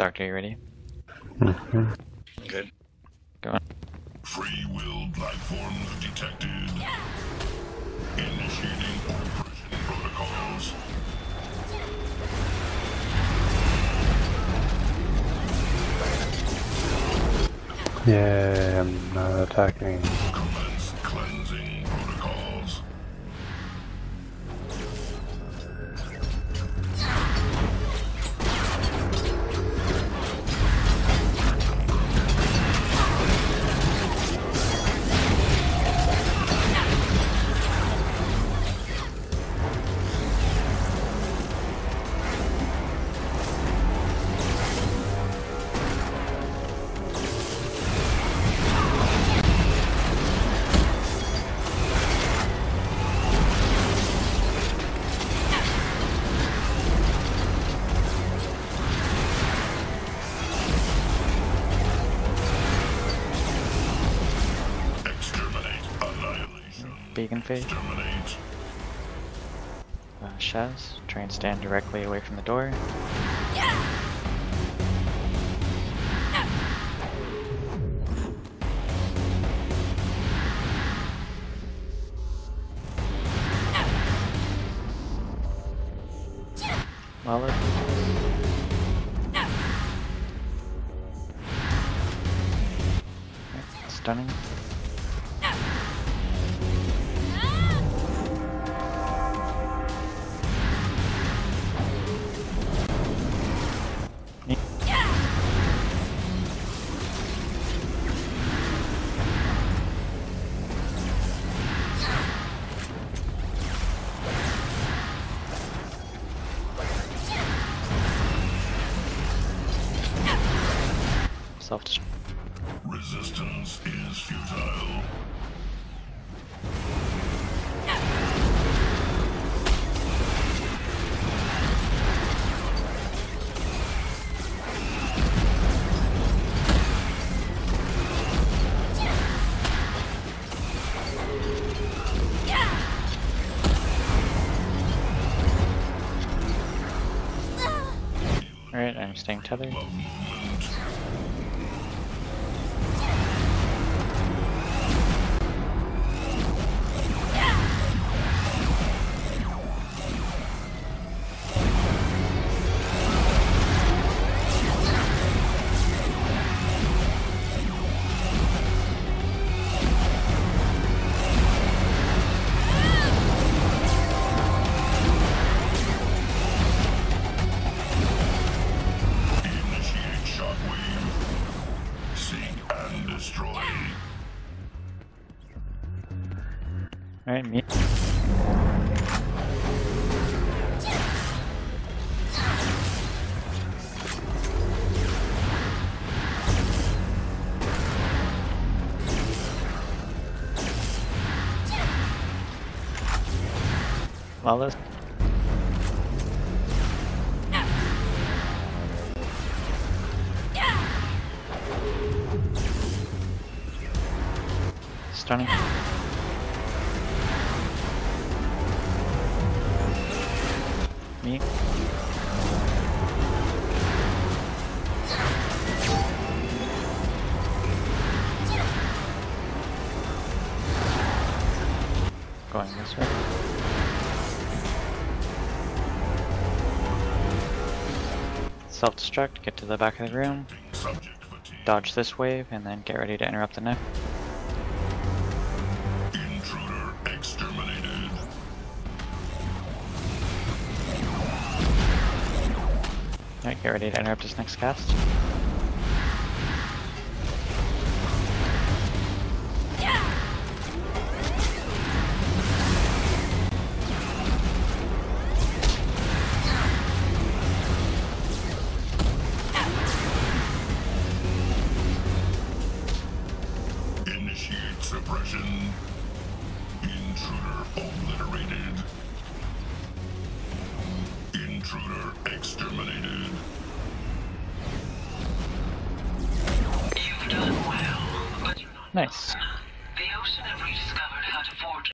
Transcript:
Doctor, you ready? Mhm. Good. Go on. Free willed life forms detected. Initiating operation protocols. Yeah, I'm not attacking. Beacon phase. Uh, Shaz, try and stand directly away from the door. Stunning. Destruct. Resistance is futile. Alright, I'm staying tethered. Alright, me. Lawless. Stunning. Me. Going this way. Self-destruct, get to the back of the room, dodge this wave, and then get ready to interrupt the next. Alright, get ready to interrupt this next cast. Initiate suppression. Intruder obliterated. Intruder exterminated. Nice.